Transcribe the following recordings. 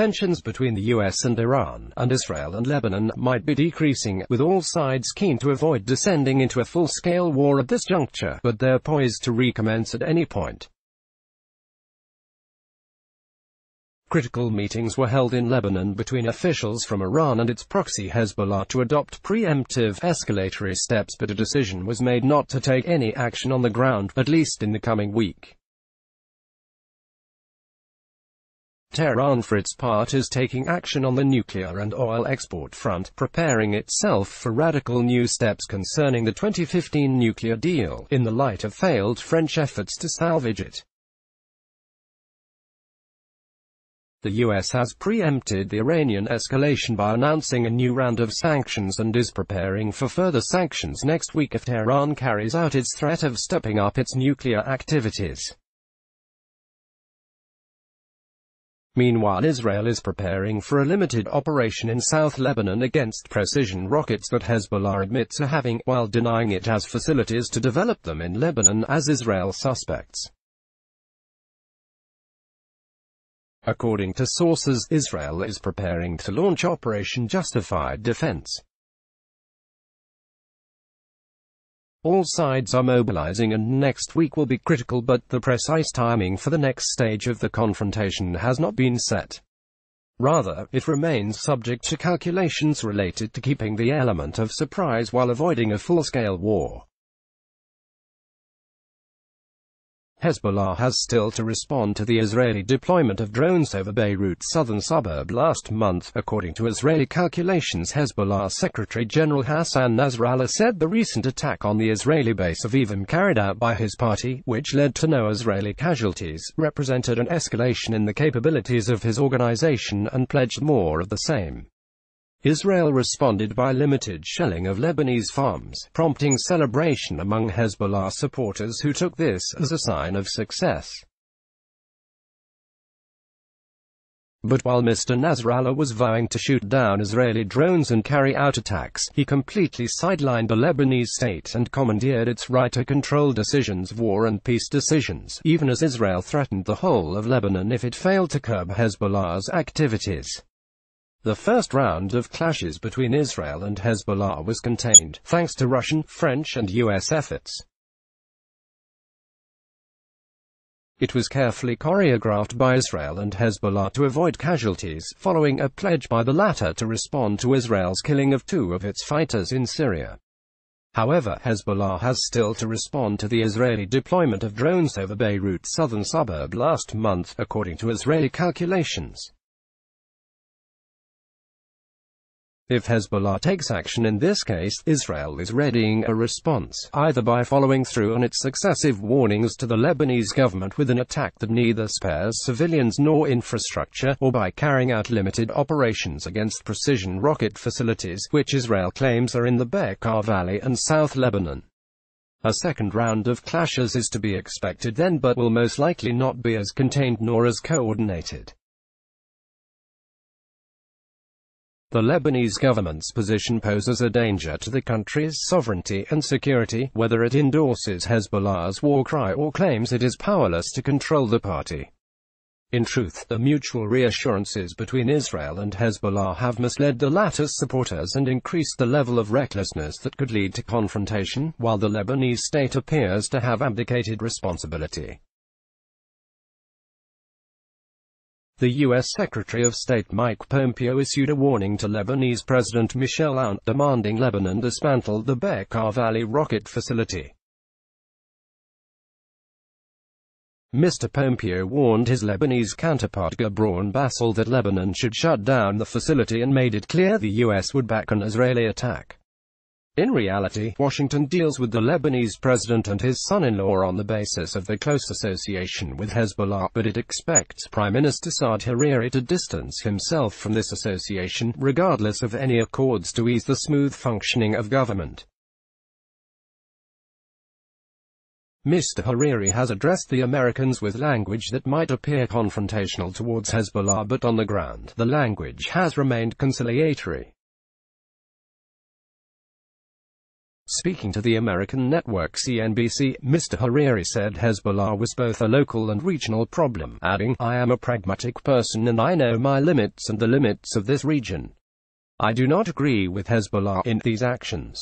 tensions between the US and Iran, and Israel and Lebanon, might be decreasing, with all sides keen to avoid descending into a full-scale war at this juncture, but they're poised to recommence at any point. Critical meetings were held in Lebanon between officials from Iran and its proxy Hezbollah to adopt preemptive escalatory steps but a decision was made not to take any action on the ground, at least in the coming week. Tehran for its part is taking action on the nuclear and oil export front, preparing itself for radical new steps concerning the 2015 nuclear deal, in the light of failed French efforts to salvage it. The US has preempted the Iranian escalation by announcing a new round of sanctions and is preparing for further sanctions next week if Tehran carries out its threat of stepping up its nuclear activities. Meanwhile Israel is preparing for a limited operation in South Lebanon against precision rockets that Hezbollah admits to having, while denying it has facilities to develop them in Lebanon as Israel suspects. According to sources, Israel is preparing to launch Operation Justified Defense. All sides are mobilizing and next week will be critical but the precise timing for the next stage of the confrontation has not been set. Rather, it remains subject to calculations related to keeping the element of surprise while avoiding a full-scale war. Hezbollah has still to respond to the Israeli deployment of drones over Beirut's southern suburb last month. According to Israeli calculations Hezbollah Secretary General Hassan Nasrallah said the recent attack on the Israeli base of Evin carried out by his party, which led to no Israeli casualties, represented an escalation in the capabilities of his organization and pledged more of the same. Israel responded by limited shelling of Lebanese farms, prompting celebration among Hezbollah supporters who took this as a sign of success. But while Mr. Nasrallah was vowing to shoot down Israeli drones and carry out attacks, he completely sidelined the Lebanese state and commandeered its right to control decisions war and peace decisions, even as Israel threatened the whole of Lebanon if it failed to curb Hezbollah's activities. The first round of clashes between Israel and Hezbollah was contained, thanks to Russian, French and US efforts. It was carefully choreographed by Israel and Hezbollah to avoid casualties, following a pledge by the latter to respond to Israel's killing of two of its fighters in Syria. However, Hezbollah has still to respond to the Israeli deployment of drones over Beirut's southern suburb last month, according to Israeli calculations. If Hezbollah takes action in this case, Israel is readying a response, either by following through on its successive warnings to the Lebanese government with an attack that neither spares civilians nor infrastructure, or by carrying out limited operations against precision rocket facilities, which Israel claims are in the Bekaa Valley and South Lebanon. A second round of clashes is to be expected then but will most likely not be as contained nor as coordinated. The Lebanese government's position poses a danger to the country's sovereignty and security, whether it endorses Hezbollah's war cry or claims it is powerless to control the party. In truth, the mutual reassurances between Israel and Hezbollah have misled the latter's supporters and increased the level of recklessness that could lead to confrontation, while the Lebanese state appears to have abdicated responsibility. The U.S. Secretary of State Mike Pompeo issued a warning to Lebanese President Michel Aoun, demanding Lebanon dismantle the Bekaa Valley rocket facility. Mr. Pompeo warned his Lebanese counterpart Gebran Bassil that Lebanon should shut down the facility and made it clear the U.S. would back an Israeli attack. In reality, Washington deals with the Lebanese president and his son-in-law on the basis of their close association with Hezbollah, but it expects Prime Minister Saad Hariri to distance himself from this association, regardless of any accords to ease the smooth functioning of government. Mr. Hariri has addressed the Americans with language that might appear confrontational towards Hezbollah but on the ground, the language has remained conciliatory. Speaking to the American network CNBC, Mr. Hariri said Hezbollah was both a local and regional problem, adding, I am a pragmatic person and I know my limits and the limits of this region. I do not agree with Hezbollah in these actions.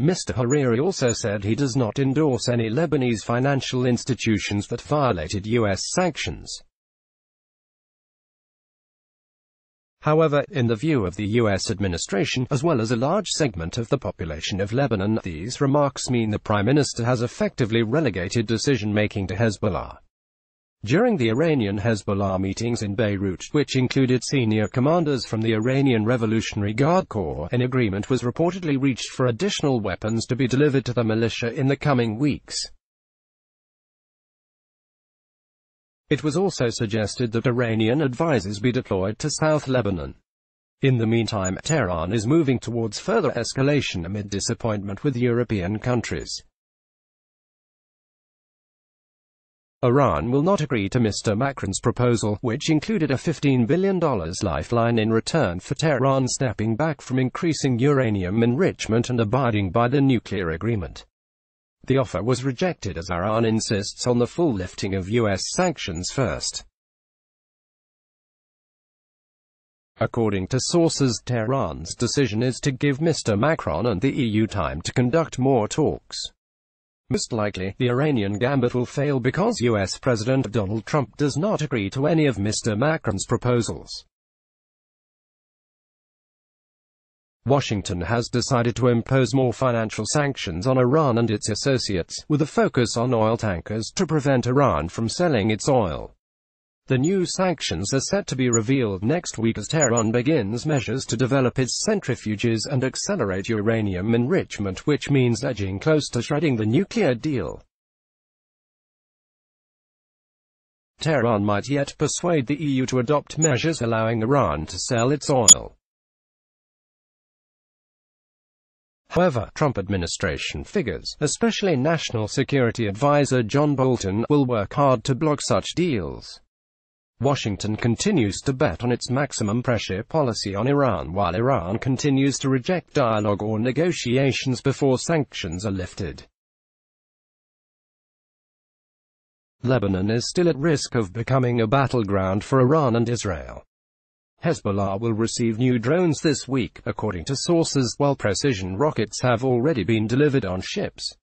Mr. Hariri also said he does not endorse any Lebanese financial institutions that violated U.S. sanctions. However, in the view of the U.S. administration, as well as a large segment of the population of Lebanon, these remarks mean the Prime Minister has effectively relegated decision-making to Hezbollah. During the Iranian Hezbollah meetings in Beirut, which included senior commanders from the Iranian Revolutionary Guard Corps, an agreement was reportedly reached for additional weapons to be delivered to the militia in the coming weeks. It was also suggested that Iranian advisors be deployed to South Lebanon. In the meantime, Tehran is moving towards further escalation amid disappointment with European countries. Iran will not agree to Mr. Macron's proposal, which included a $15 billion lifeline in return for Tehran stepping back from increasing uranium enrichment and abiding by the nuclear agreement. The offer was rejected as Iran insists on the full lifting of U.S. sanctions first. According to sources, Tehran's decision is to give Mr. Macron and the EU time to conduct more talks. Most likely, the Iranian gambit will fail because U.S. President Donald Trump does not agree to any of Mr. Macron's proposals. Washington has decided to impose more financial sanctions on Iran and its associates, with a focus on oil tankers to prevent Iran from selling its oil. The new sanctions are set to be revealed next week as Tehran begins measures to develop its centrifuges and accelerate uranium enrichment which means edging close to shredding the nuclear deal. Tehran might yet persuade the EU to adopt measures allowing Iran to sell its oil. However, Trump administration figures, especially National Security Advisor John Bolton, will work hard to block such deals. Washington continues to bet on its maximum pressure policy on Iran while Iran continues to reject dialogue or negotiations before sanctions are lifted. Lebanon is still at risk of becoming a battleground for Iran and Israel. Hezbollah will receive new drones this week, according to sources, while precision rockets have already been delivered on ships.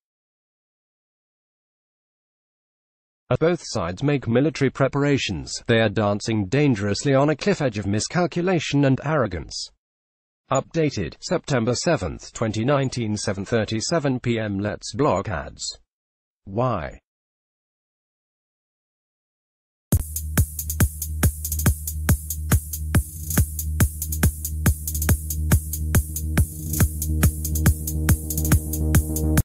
As both sides make military preparations, they are dancing dangerously on a cliff edge of miscalculation and arrogance. Updated, September 7, 2019 7.37 p.m. Let's block ads. Why?